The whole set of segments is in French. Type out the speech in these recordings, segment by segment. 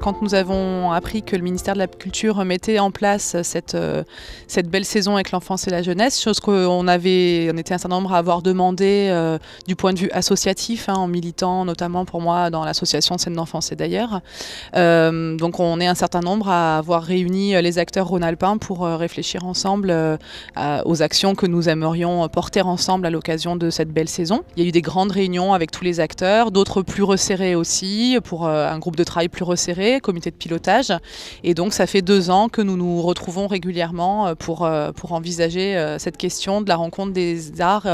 Quand nous avons appris que le ministère de la Culture mettait en place cette, euh, cette belle saison avec l'enfance et la jeunesse, chose qu'on avait, on était un certain nombre à avoir demandé euh, du point de vue associatif, hein, en militant notamment pour moi dans l'association Scène d'enfance et d'ailleurs. Euh, donc on est un certain nombre à avoir réuni les acteurs rhône-alpins pour réfléchir ensemble aux actions que nous aimerions porter ensemble à l'occasion de cette belle saison. Il y a eu des grandes réunions avec tous les acteurs, d'autres plus resserrées aussi, pour un groupe de travail plus resserré comité de pilotage. Et donc ça fait deux ans que nous nous retrouvons régulièrement euh, pour, euh, pour envisager euh, cette question de la rencontre des arts,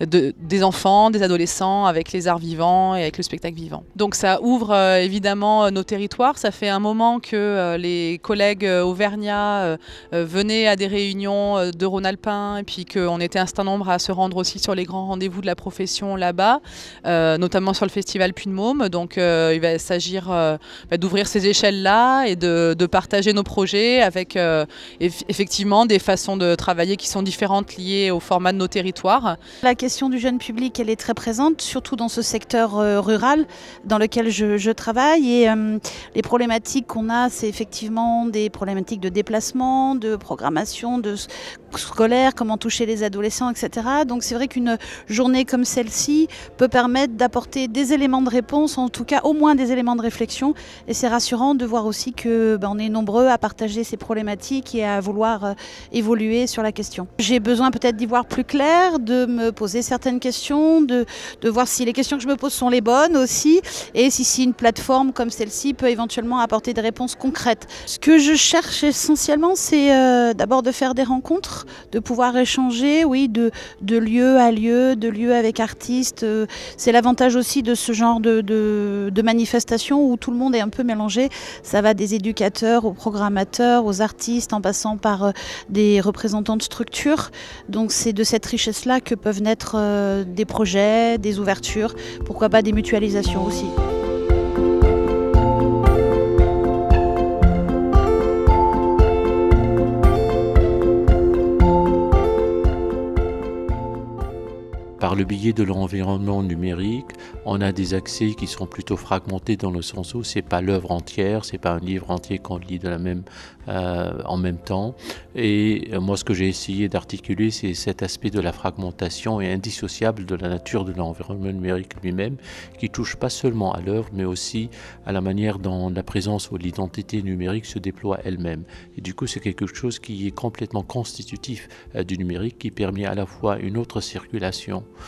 de, des enfants, des adolescents avec les arts vivants et avec le spectacle vivant. Donc ça ouvre évidemment nos territoires. Ça fait un moment que les collègues auvergnats venaient à des réunions de Rhône-Alpin et puis qu'on était un certain nombre à se rendre aussi sur les grands rendez-vous de la profession là-bas, notamment sur le festival Puy de Môme. Donc il va s'agir bah, d'ouvrir ces échelles-là et de, partager nos projets avec euh, effectivement des façons de travailler qui sont différentes liées au format de nos territoires. La question du jeune public, elle est très présente, surtout dans ce secteur euh, rural dans lequel je, travaille. Et euh, les problématiques qu'on a, c'est effectivement des problématiques de déplacement, de programmation, de scolaire, comment toucher les adolescents, etc. Donc c'est vrai qu'une journée comme celle-ci peut permettre d'apporter des éléments de réponse, en tout cas au moins des éléments de réflexion. Et c'est rassurant de voir aussi que ben, on est nombreux à partager ces problématiques et à vouloir euh, évoluer sur la question. J'ai besoin peut-être d'y voir plus clair, de me poser certaines questions, de, voir si les questions que je me pose sont les bonnes aussi, et si, si une plateforme comme celle-ci peut éventuellement apporter des réponses concrètes. Ce que je cherche essentiellement, c'est euh, d'abord de faire des rencontres, de pouvoir échanger, oui, de, lieu à lieu, de lieu avec artistes. Euh, c'est l'avantage aussi de ce genre de, de, de manifestation où tout le monde est un peu mélangé. Ça va des éducateurs aux programmateurs, aux artistes, en passant par euh, des représentants de structures. Donc c'est de cette richesse-là que peuvent naître euh, des projets, des ouvertures, pourquoi pas des mutualisations aussi. Le biais de l'environnement numérique, on a des accès qui sont plutôt fragmentés dans le sens où c'est pas l'œuvre entière, c'est pas un livre entier qu'on lit euh, en même temps. Et euh, moi, ce que j'ai essayé d'articuler, c'est cet aspect de la fragmentation et indissociable de la nature de l'environnement numérique lui-même, qui touche pas seulement à l'œuvre, mais aussi à la manière dont la présence ou l'identité numérique se déploie elle-même. Et du coup, c'est quelque chose qui est complètement constitutif euh, du numérique, qui permet à la fois une autre circulation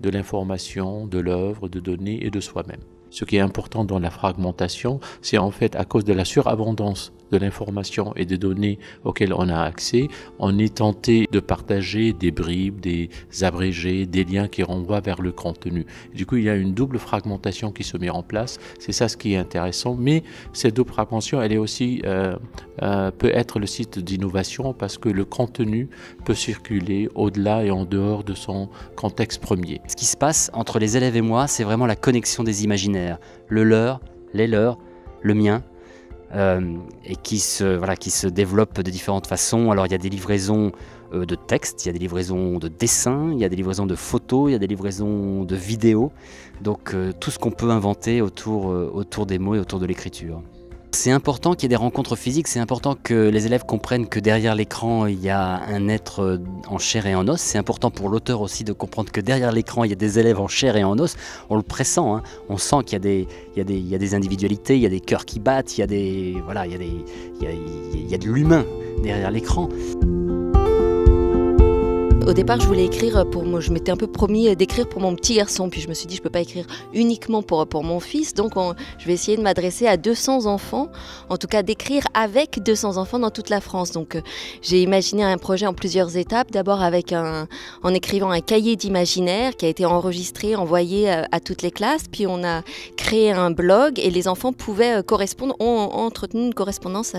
de l'information, de l'œuvre, de données et de soi-même. Ce qui est important dans la fragmentation, c'est en fait à cause de la surabondance de l'information et des données auxquelles on a accès, on est tenté de partager des bribes, des abrégés, des liens qui renvoient vers le contenu. Du coup, il y a une double fragmentation qui se met en place. C'est ça ce qui est intéressant. Mais cette double fragmentation, elle est aussi euh, euh, peut être le site d'innovation parce que le contenu peut circuler au-delà et en dehors de son contexte premier. Ce qui se passe entre les élèves et moi, c'est vraiment la connexion des imaginaires. Le leur, les leurs, le mien, euh, et qui se, voilà, qui se développe de différentes façons. Alors il y a des livraisons euh, de textes, il y a des livraisons de dessins, il y a des livraisons de photos, il y a des livraisons de vidéos. Donc euh, tout ce qu'on peut inventer autour, autour des mots et autour de l'écriture. C'est important qu'il y ait des rencontres physiques, c'est important que les élèves comprennent que derrière l'écran, il y a un être en chair et en os. C'est important pour l'auteur aussi de comprendre que derrière l'écran, il y a des élèves en chair et en os. On le pressent, hein. on sent qu'il y, a des individualités, il y a des cœurs qui battent, il y a de l'humain derrière l'écran. Au départ, je voulais écrire pour moi, je m'étais un peu promis d'écrire pour mon petit garçon, puis je me suis dit je peux pas écrire uniquement pour, pour mon fils, donc je vais essayer de m'adresser à 200 enfants, en tout cas d'écrire avec 200 enfants dans toute la France. Donc euh, j'ai imaginé un projet en plusieurs étapes, d'abord avec un, en écrivant un cahier d'imaginaire qui a été enregistré, envoyé à, à, toutes les classes, puis on a créé un blog et les enfants pouvaient euh, correspondre, ont, entretenu une correspondance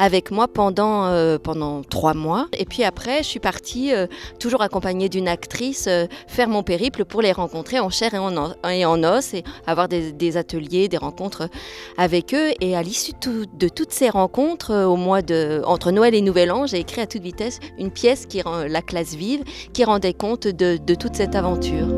avec moi pendant, euh, pendant trois mois. Et puis après, je suis partie toujours accompagnée d'une actrice, euh, faire mon périple pour les rencontrer en chair et en, os et avoir des, ateliers, des rencontres avec eux. Et à l'issue de, toutes ces rencontres, euh, au mois de, entre Noël et Nouvel An, j'ai écrit à toute vitesse une pièce qui rend la classe vive, qui rendait compte de toute cette aventure.